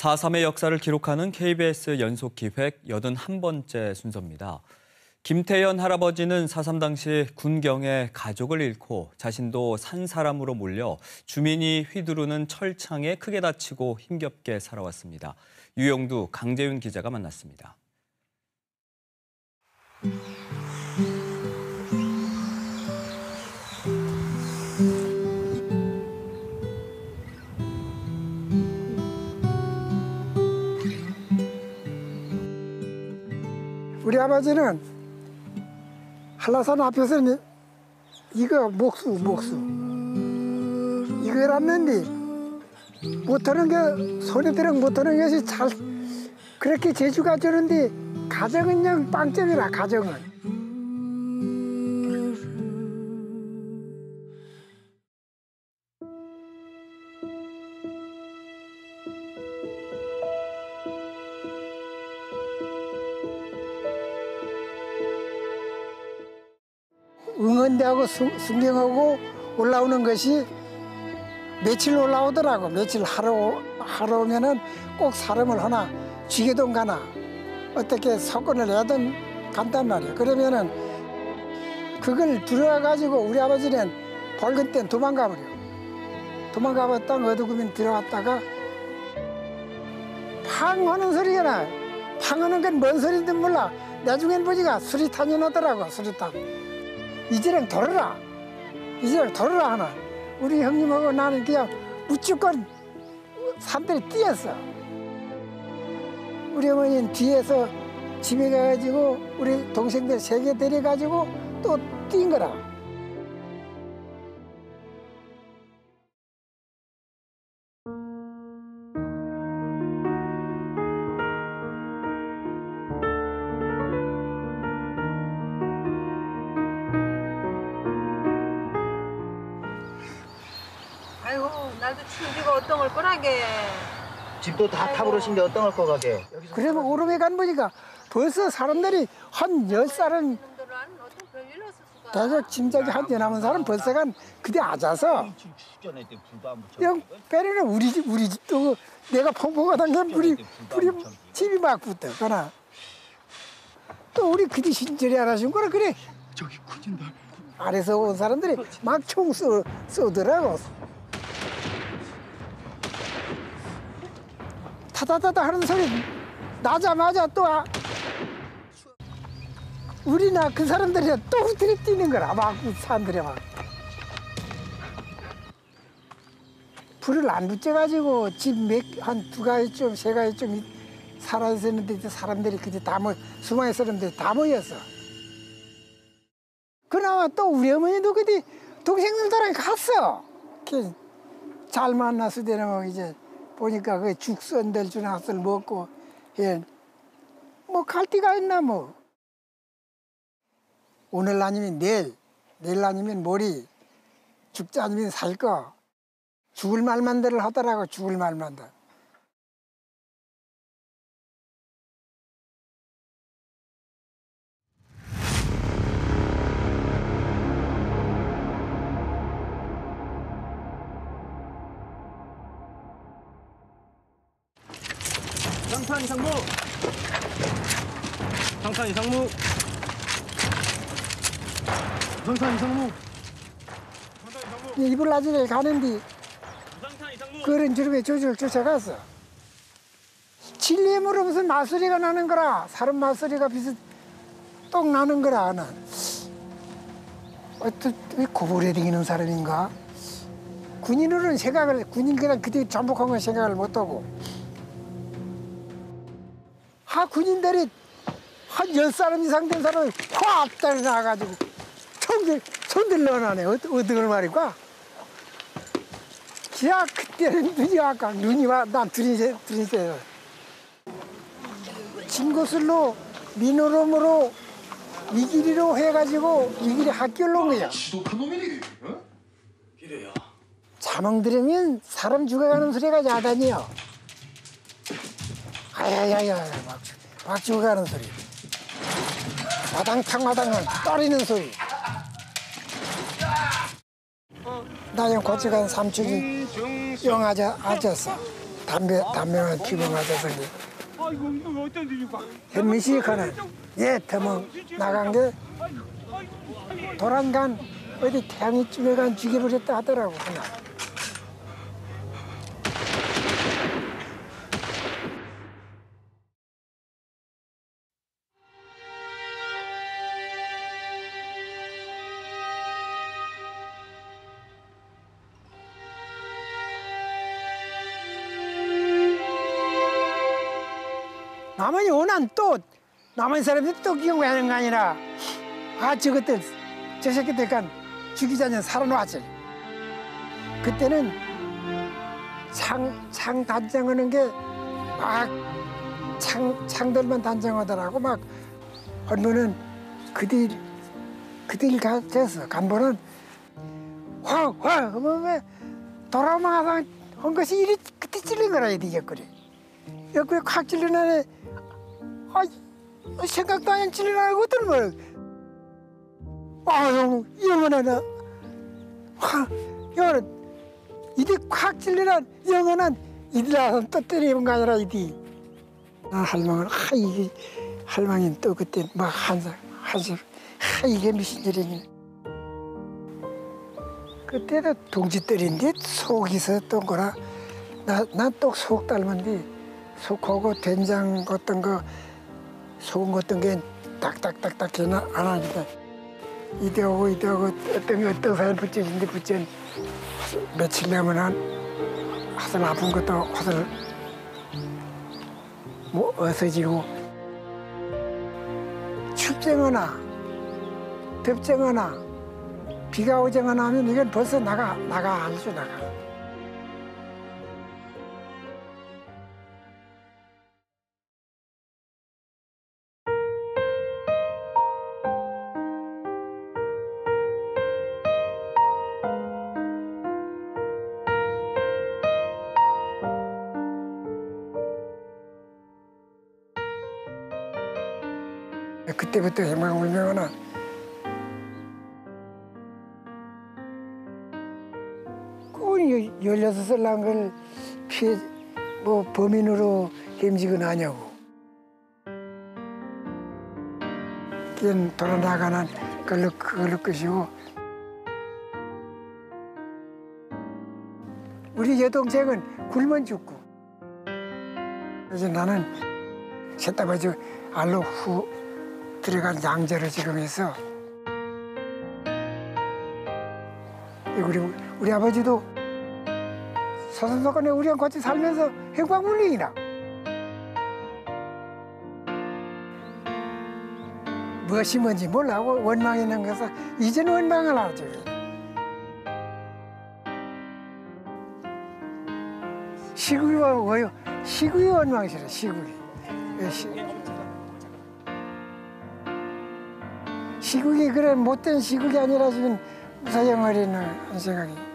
4.3의 역사를 기록하는 KBS 연속 기획 81번째 순서입니다. 김태연 할아버지는 4.3 당시 군경에 가족을 잃고 자신도 산 사람으로 몰려 주민이 휘두르는 철창에 크게 다치고 힘겹게 살아왔습니다. 유영두, 강재윤 기자가 만났습니다. 아버지는 한라산 앞에서는 이거 목수 목수. 했는데 못하는 게 들어 못하는 것이 잘 그렇게 재주가 주는데 가정은 그냥 빵점이라 가정은 응원대하고 순경하고 올라오는 것이 며칠 올라오더라고. 며칠 하러, 하러 오면은 꼭 사람을 하나 쥐게돈 가나 어떻게 사건을 내든 간단 말이야. 그러면은 그걸 들어와가지고 우리 아버지는 벌건 땐 도망가 버려. 도망가 봤다 어두구면 들어왔다가 팡 하는 소리가 나. 팡 하는 건 뭔 소리인지 몰라. 나중엔 보니까 수리탄이 나더라고, 수리탄. 이제랑 돌아라. 이제랑 돌아라 하나. 우리 형님하고 나는 그냥 무조건 산들에 뛰었어. 우리 어머니는 뒤에서 집에 가가지고 우리 동생들 세 개 데려가지고 또 뛴 거라. 아이고 나도 춘지가 어떤 걸 뻔하게. 집도 다 타버리신데 어떤 걸 거 가게? 그러면 오름에 간 보니까 벌써 사람들이 한열 사람 분들은 어떤 별일 없을 수가 대적 짐작이 한대 남은 사람 벌써 간 그대 아자서. 영 배려는 우리 집 우리 집도 내가 펑펑하던 게 불이 불이 집이 막 붙었거나. 또 우리 그뒤 신절이 안 하신 거라 그래. 저기 군인들 아래서 온 사람들이 막 총 쏘더라고 타다타다 하는 소리 나자마자 또 아, 우리나 그 사람들이 또 후들이 뛰는 거라 막 사람들이 막 불을 안 붙여가지고 집 몇 한 두 가지쯤 세 가지쯤 살아 있었는데 이제 사람들이 그때 다 모여 있는 사람들이 다 모였어. 그나마 또 우리 어머니도 그때 동생들랑 갔어. 이렇게 잘 만나서 되는 이제 보니까 그 죽선들 주나스를 먹고 예. 뭐갈 데가 있나 뭐. 오늘 아니면 내일, 내일 아니면 모레, 죽자 아니면 살 거. 죽을 말만 들을 하더라고 죽을 말만 들. 장판 이상무 장판 이상무 장판 이상무 이불 나중에 가는데 그런 주름에 조절 쫓아갔어. 진리물로 무슨 마소리가 나는 거라 사람 마소리가 비슷 똑 나는 거라 하는 어떻게 고불해 다니는 사람인가? 군인으로는 생각을 군인 그냥 그때 전복한 건 생각을 못하고 하 군인들이 한 열 사람 이상 된 사람이 확 달려 나가지고 총들 손들 넣어놔네 어떻게 말일까? 야 그때는 눈이 아까 눈이 와난 둘이 둘이 세 진곳을로 민오름으로 이길이로 해가지고 이길이 학교를 온 거야. 지독한 놈이니 어? 자몽 들으면 사람 죽어가는 소리가 야단이요. 아야야야 막, 막 죽어가는 소리. 마당탕 마당을 떨리는 소리. 나영 고쳐간 삼촌이 영아자 앉았어. 담배 담배만 피고 맞아서니 현미씨 그는 예 태몽 나간 게 도란간 어디 태양이 쯤에 간 죽여버렸다 하더라고 그날. 남한이 원한 또 남한 사람들이 또 기억하는 거 아니라 아 저것들 저 새끼들 간 죽이자니 살아놓았지. 그때는 창, 창 단장하는 게 막 창, 창들만 단장하더라고. 막 얼마는 그들 그들 가서 간보는 확확 그러면 왜 돌아오면 한 것이 이리 그때 찔린 거라 이게 그래 확 찔리나네 아 생각도 안 찔리나 이것들 뭐 아유 영원하다. 확 영원한 이리 확 찔리나 영원한 이리라서 또 때리는 거 아니라 이디 아 할망은 하 이게 할망이 또 그때 막 한상 한상 하 이게 무슨 일이니? 그때도 동지들인데 속이 있었던 거라. 나난또 속 닮은데 속하고 된장 같은 거 소금 같은 게 딱딱딱딱 해나? 안 하니까. 이대하고 이대하고 어떤 게 어떤 사람 붙여진데 붙여 며칠 내면 한 화살 아픈 것도 화살 뭐 어서지고. 춥정거나 덥정거나 비가 오정거나 하면 이건 벌써 나가 나가 알죠 나가. 그때부터 해방 울면은 그 열여섯 살 난 걸 피해 뭐 범인으로 겸직은 하냐고. 그냥 돌아나가는 걸로 그걸로 것이고 우리 여동생은 굶은 죽고 그래서 나는 셋다봐주 알로 후 들어간 양자를 지금 해서 우리 우리 아버지도 서선석간에 우리랑 같이 살면서 행방불명이라 무엇이 뭔지 몰라고 원망했는 것은 이제는 원망을 하죠. 뭐요? 시국이 원망이시라 시국이. 시, 시국이 그래 못된 시국이 아니라 지금 무사정어리는 생각이